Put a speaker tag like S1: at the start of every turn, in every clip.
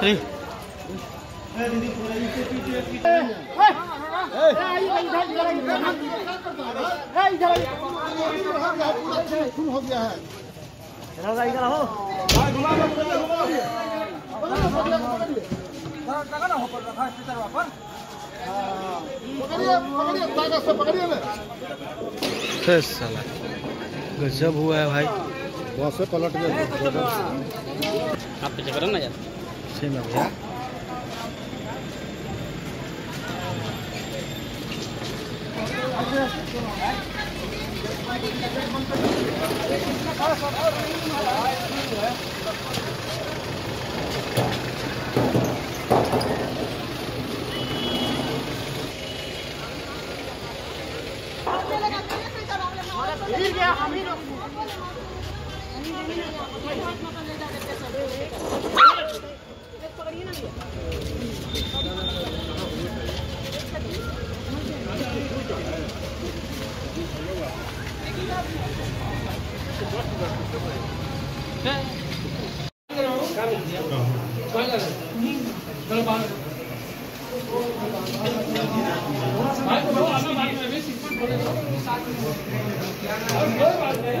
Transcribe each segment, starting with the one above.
S1: अरे हो गया है पकड़िए पकड़िए ताकत से पकड़िए ना
S2: फिर साला। गजब हुआ है भाई। बस से पलट गया।
S1: आप ना यार।
S2: सही में भैया और कोई बात नहीं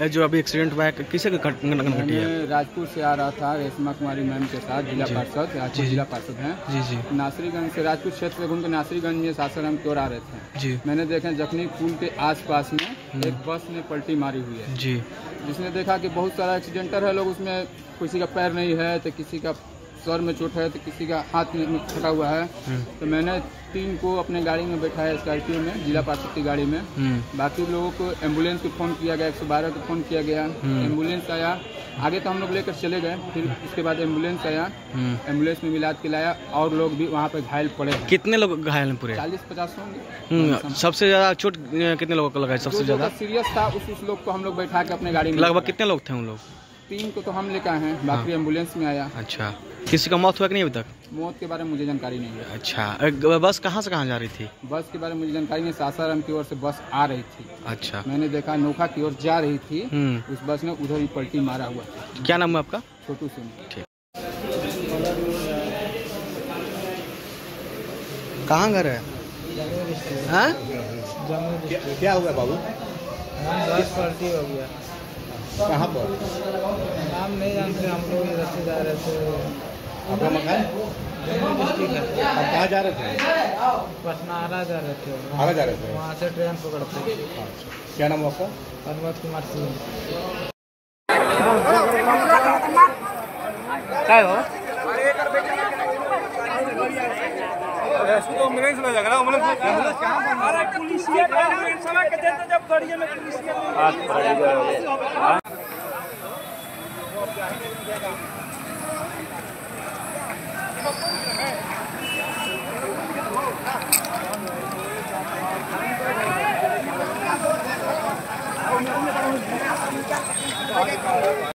S2: जो अभी एक्सीडेंट हुआ है किसे घटी है?
S3: राजपुर से आ रहा था रेशमा कुमारी मैम के साथ जिला पार्षद राजपुर जिला पार्षद हैं।
S2: जी जी।
S3: नासरीगंज से राजपुर क्षेत्र में घूम के नासरीगंज में सासाराम की ओर आ रहे थे।
S2: जी।
S3: मैंने देखा जखनी पुल के आसपास में एक बस ने पलटी मारी हुई है।
S2: जी।
S3: जिसने देखा कि बहुत सारा एक्सीडेंटर है लोग उसमें किसी का पैर नहीं है तो किसी का सर में चोट है तो किसी का हाथ में फटा हुआ है।
S2: हम्म,
S3: तो मैंने तीन को अपने गाड़ी में बैठाया स्कॉर्पियो में जिला पार्षद की गाड़ी में।
S2: हम्म,
S3: बाकी लोगों को एंबुलेंस को फ़ोन किया गया 112 को फ़ोन किया गया। हम्म। एंबुलेंस आया। आगे तो हम लोग लेकर चले गए फिर उसके बाद एंबुलेंस आया। एंबुलेंस में मिलाद के लाया और लोग भी वहाँ पे घायल पड़े
S2: कितने लोग घायल हैं पूरे?
S3: चालीस पचास होंगे।
S2: सबसे ज़्यादा चोट कितने लोगों को लगा सबसे ज़्यादा?
S3: सीरियस था उस लोग को हम लोग बैठा के अपने गाड़ी में लगभग कितने
S2: लोग थे उन लोग?
S3: तीन को तो हम लेकर आए हैं बाकी एंबुलेंस में आया।
S2: अच्छा। किसी का मौत हुआ कि नहीं अभी तक?
S3: मौत के बारे में मुझे जानकारी नहीं है।
S2: अच्छा। बस कहाँ से कहाँ जा रही थी?
S3: बस के बारे में मुझे जानकारी नहीं सासाराम की ओर से बस आ रही थी।
S2: अच्छा।
S3: मैंने देखा नोखा की ओर जा रही थी
S2: हम्म।
S3: उस बस ने उधर ही पलटी मारा हुआ था। क्या
S2: नाम है आपका?
S3: छोटू सिंह।
S2: ठीक। कहाँ घर है?
S4: हाँ? क्या
S5: हुआ बाबू? बस
S4: पलटी हो गया।
S5: कहाँ पर?
S4: नाम नहीं जानते हम लोग इधर से जा रहे थे।
S5: आपका मकान?
S4: है
S5: आप कहाँ जा रहे थे?
S4: पटनारा जा रहे थे। आगे जा रहे थे? वहाँ से ट्रेन पकड़ते। थे
S5: क्या नाम आपका?
S4: पर्वत कुमार सिंह। उसको एंबुलेंस में झगड़ा एंबुलेंस अरे
S3: पुलिस के एंबुलेंस में कहते तो जब गाड़ी में पुलिस के बात पड़ेगा हाँ। वो अब